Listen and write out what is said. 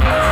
Bye.